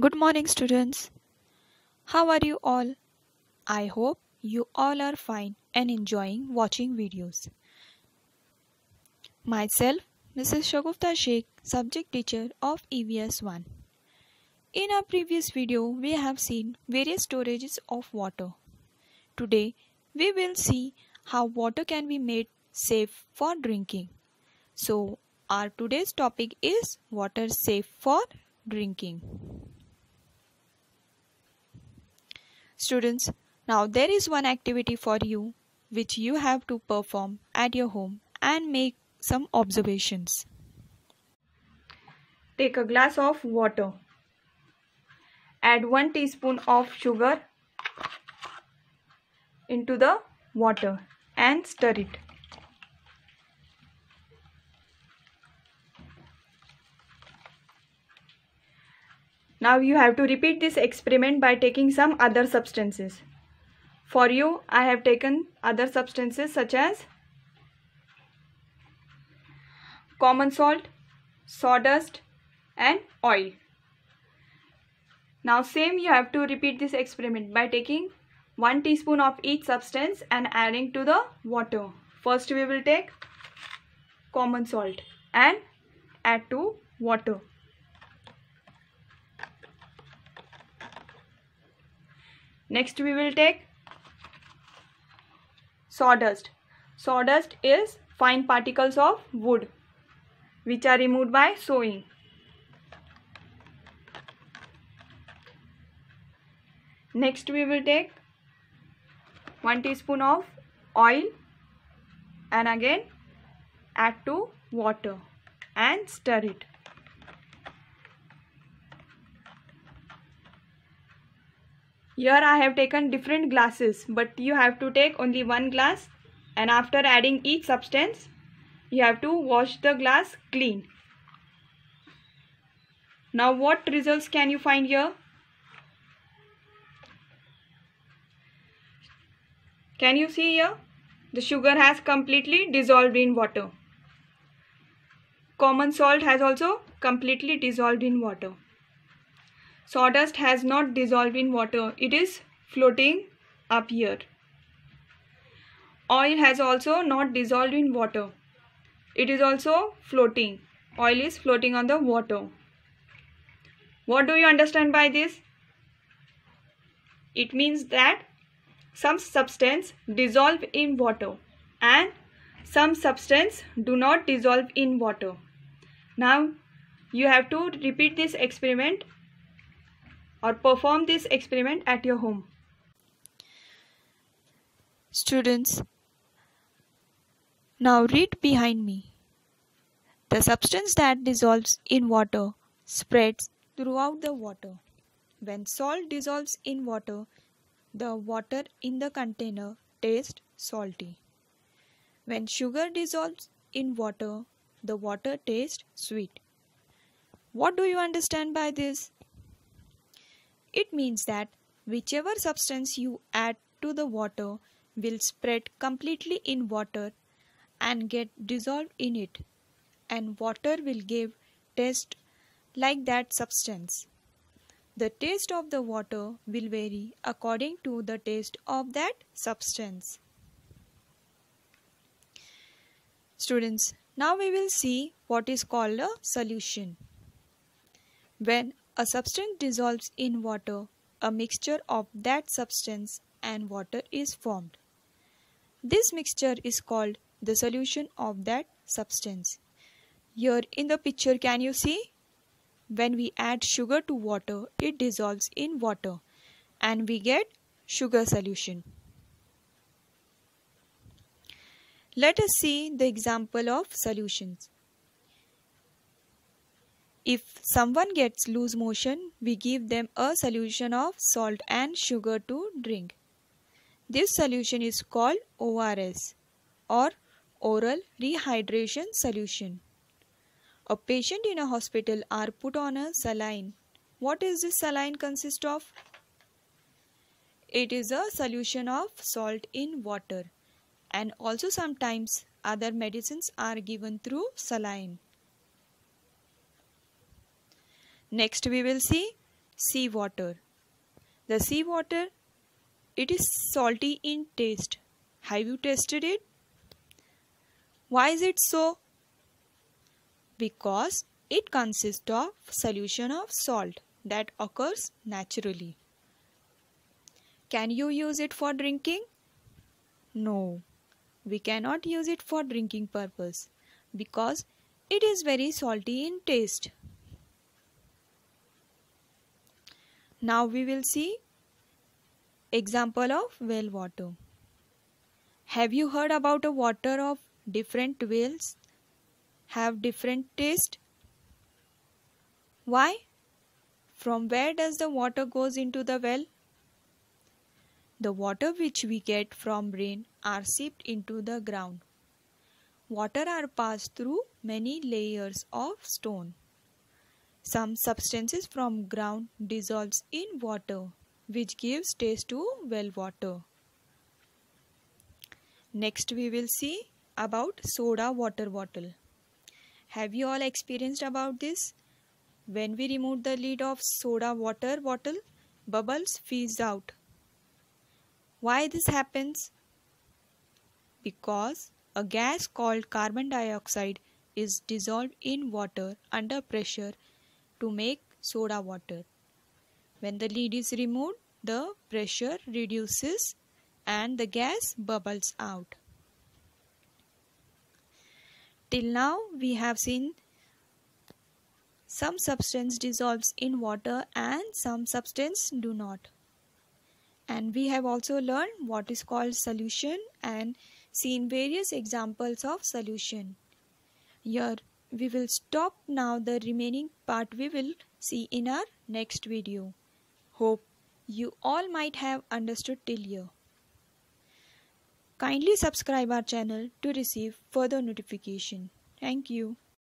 Good morning, students. How are you all? I hope you all are fine and enjoying watching videos. Myself, Mrs. Shagufta Sheikh, subject teacher of EVS 1. In our previous video, we have seen various storages of water. Today, we will see how water can be made safe for drinking. So, our today's topic is water safe for drinking. Students, now there is one activity for you which you have to perform at your home and make some observations. Take a glass of water. Add 1 teaspoon of sugar into the water and stir it. Now you have to repeat this experiment by taking some other substances. For you, I have taken other substances such as common salt, sawdust and oil. Now same you have to repeat this experiment by taking 1 teaspoon of each substance and adding to the water. First we will take common salt and add to water. Next we will take sawdust. Sawdust is fine particles of wood which are removed by sewing. Next we will take 1 teaspoon of oil and again add to water and stir it. Here I have taken different glasses but you have to take only one glass and after adding each substance you have to wash the glass clean. Now what results can you find here? Can you see here? The sugar has completely dissolved in water. Common salt has also completely dissolved in water. Sawdust has not dissolved in water. It is floating up here. Oil has also not dissolved in water. It is also floating. Oil is floating on the water. What do you understand by this? It means that some substance dissolve in water and some substance do not dissolve in water. Now you have to repeat this experiment or perform this experiment at your home. Students, now read behind me. The substance that dissolves in water spreads throughout the water. When salt dissolves in water, the water in the container tastes salty. When sugar dissolves in water, the water tastes sweet. What do you understand by this? It means that whichever substance you add to the water will spread completely in water and get dissolved in it and water will give taste like that substance. The taste of the water will vary according to the taste of that substance. Students, now we will see what is called a solution. When a substance dissolves in water. A mixture of that substance and water is formed. This mixture is called the solution of that substance. Here in the picture can you see? When we add sugar to water, it dissolves in water and we get sugar solution. Let us see the example of solutions. If someone gets loose motion, we give them a solution of salt and sugar to drink. This solution is called ORS or oral rehydration solution. A patient in a hospital are put on a saline. What is this saline consist of? It is a solution of salt in water and also sometimes other medicines are given through saline. Next we will see sea water. The sea water it is salty in taste. Have you tasted it? Why is it so? Because it consists of solution of salt that occurs naturally. Can you use it for drinking? No, we cannot use it for drinking purpose because it is very salty in taste. Now we will see example of well water. Have you heard about a water of different wells have different taste? Why? From where does the water goes into the well? The water which we get from rain are seeped into the ground. Water are passed through many layers of stone. Some substances from ground dissolves in water which gives taste to well water. Next we will see about soda water bottle. Have you all experienced about this? When we remove the lid of soda water bottle, bubbles fizz out. Why this happens? Because a gas called carbon dioxide is dissolved in water under pressure to make soda water. When the lid is removed, the pressure reduces and the gas bubbles out. Till now we have seen some substance dissolves in water and some substance do not. And we have also learned what is called solution and seen various examples of solution. Here we will stop now the remaining part we will see in our next video. Hope you all might have understood till here. Kindly subscribe our channel to receive further notification. Thank you.